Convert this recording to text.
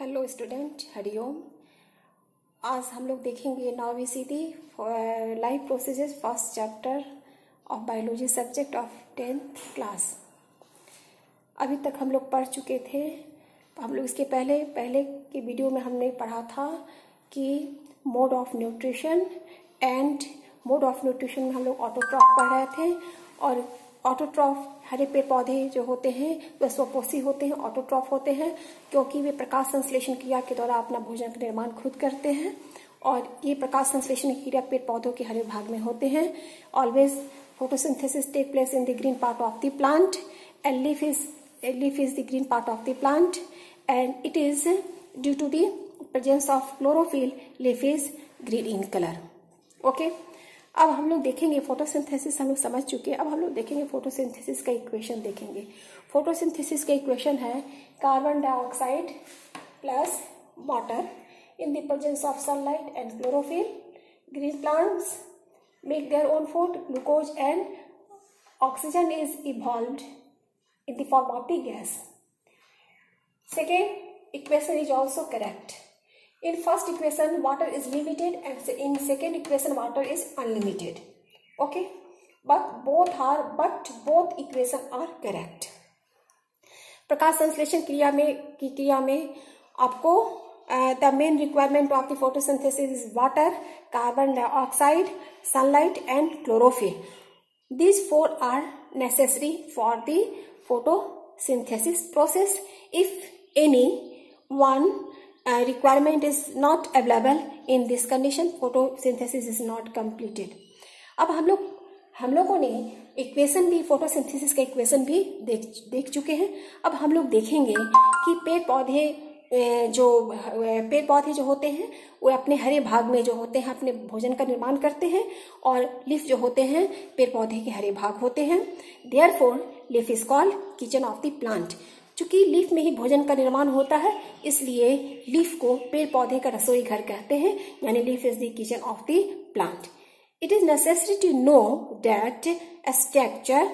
Hello student Hariom आज हम लोग देखेंगे नावी सीधी life processes first chapter of biology subject of tenth class अभी तक हम लोग पढ़ चुके थे। हम लोग इसके पहले पहले के वीडियो में हमने पढ़ा था कि mode of nutrition and mode of nutrition में हम लोग ऑटोट्रॉफ पढ़ रहे थे और ऑटोट्रॉफ हरे पेड़ पौधे जो होते हैं, वे स्वपोषी होते हैं ऑटोट्रॉफ होते हैं, क्योंकि वे प्रकाश संश्लेषण क्रिया के द्वारा अपना भोजन का निर्माण खुद करते हैं और ये प्रकाश संश्लेषण क्रिया पेड़ पौधों के हरे भाग में होते हैं। Always photosynthesis take place in the green part of the plant and leaf is leaf is the green part of the plant and it is due to the presence of leaf is green in colour okay अब हम लोग देखेंगे photosynthesis हम लोग समझ चुके हैं अब हम लोग देखेंगे फोटोसिंथेसिस का इक्वेशन देखेंगे फोटोसिंथेसिस का इक्वेशन है carbon dioxide plus water in the presence of sunlight and chlorophyll green plants make their own food glucose and oxygen is evolved in the form of the gas. Second, equation is also correct. In first equation, water is limited and in second equation, water is unlimited. Okay? But both are, but both equation are correct. प्रकाश संश्लेषण क्रिया में की क्रिया में आपको the main requirement of the photosynthesis is water carbon dioxide sunlight and chlorophyll these four are necessary for the photosynthesis process if any one uh, requirement is not available in this condition. Photosynthesis is not completed. अब हम लोग हम लोगों ने equation भी photosynthesis का equation भी देख देख चुके हैं। अब हम लोग देखेंगे कि पेड़ पौधे जो पेड़ पौधे जो होते हैं वो अपने हरे भाग में जो होते हैं अपने भोजन का निर्माण करते हैं और लिफ जो होते हैं पेड़ पौधे के हरे भाग होते हैं। Therefore leaf is called kitchen of the plant. चूँकि लीफ में ही भोजन का निर्माण होता है, इसलिए लीफ को पेड़ पौधे का रसोई घर कहते हैं, यानी leaf is the kitchen of the plant. It is necessary to know that structure